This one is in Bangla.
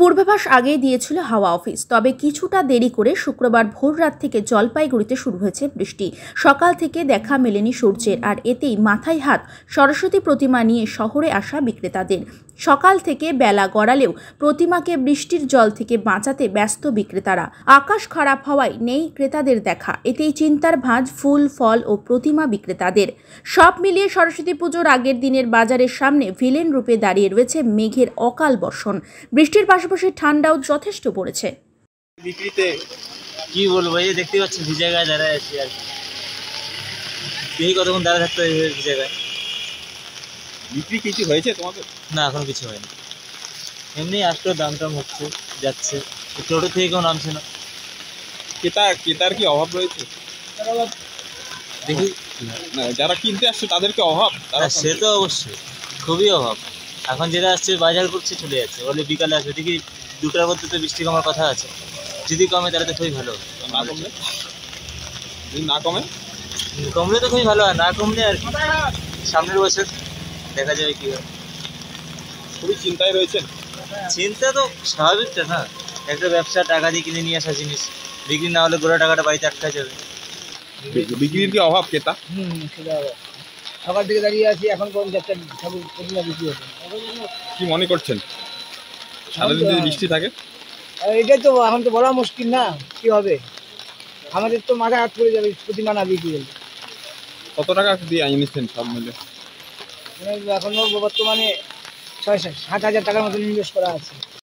পূর্বাভাস আগেই দিয়েছিল হাওয়া অফিস, তবে কিছুটা দেরি করে শুক্রবার ভোর রাত থেকে জলপাইগুড়িতে শুরু হয়েছে বৃষ্টি। সকাল থেকে দেখা মেলেনি সূর্যের, আর এতেই মাথায় হাত সরস্বতী প্রতিমা নিয়ে শহরে আসা বিক্রেতাদের। সকাল থেকে বেলা গড়ালেও প্রতিমাকে বৃষ্টির জল থেকে বাঁচাতে ব্যস্ত বিক্রেতারা। আকাশ খারাপ হওয়ায় নেই ক্রেতাদের দেখা। এতেই চিন্তার ভাঁজ ফুল, ফল ও প্রতিমা বিক্রেতাদের। সব মিলিয়ে সরস্বতী পুজোর আগের দিনের বাজারের সামনে ভিলেন রূপে দাঁড়িয়ে রয়েছে মেঘের অকাল বর্ষণ। বৃষ্টির পাশাপাশি ঠান্ডাও যথেষ্ট পড়েছে। বিক্রিতে কি বলব, এই দেখতে ভিজে গায়ে দাঁড়ায় আছি আর কি। কতক্ষণ দাঁড়া থাকতে হবে ভিজে গায়ে? বিক্রি কিছু হয়েছে তোমাদের? না এখন কিছু হয়নি। এমনি আসলো দাম টাম হচ্ছে যাচ্ছে। টোটো থেকে কেউ নামছে না। ক্রেতা ক্রেতার কি অভাব রয়েছে? দেখি। যারা কিনতে আসছে তাদের কি অভাব? তারা হ্যাঁ, সে তো অবশ্যই। খুবই অভাব। এখন যেটা আসছে বাজার করছে চলে যাচ্ছে। বলে বিকালে আসবে। দেখি দুটার মধ্যে তো বৃষ্টি কমার কথা আছে। যদি কমে তাহলে তো খুবই ভালো। না কমলে? যদি না কমে? কমলে তো খুবই ভালো হয়। না কমলে আর কি। সামনের বছর দেখা যাবে কি হয়। খুবই চিন্তায় রয়েছেন? চিন্তা তো স্বাভাবিকটা না। একটা ব্যবসা টাকা দিয়ে কিনে নিয়ে আসা জিনিস। বিক্রি না হলে গোড়া টাকাটা বাড়িতে আটকা যাবে। বিক্রির কি অভাব ক্রেতা? হুম সেটা হবে সকাল থেকে দাঁড়িয়ে আছি এখন পর্যন্ত একটা ঠাকুর প্রতিমা বিক্রি হচ্ছে কি মনে করছেন? সারাদিন যদি বৃষ্টি থাকে? আর এটাই তো এখন তো বলা মুশকিল না কি হবে? আমাদের তো মাথায় হাত পড়ে যাবে প্রতিমা না বিক্রি হলে। কত টাকা দিয়ে এনেছেন সব মিলে? মানে এখনও বর্তমানে ছয় সাত হাজার টাকার মতন ইনভেস্ট করা আছে।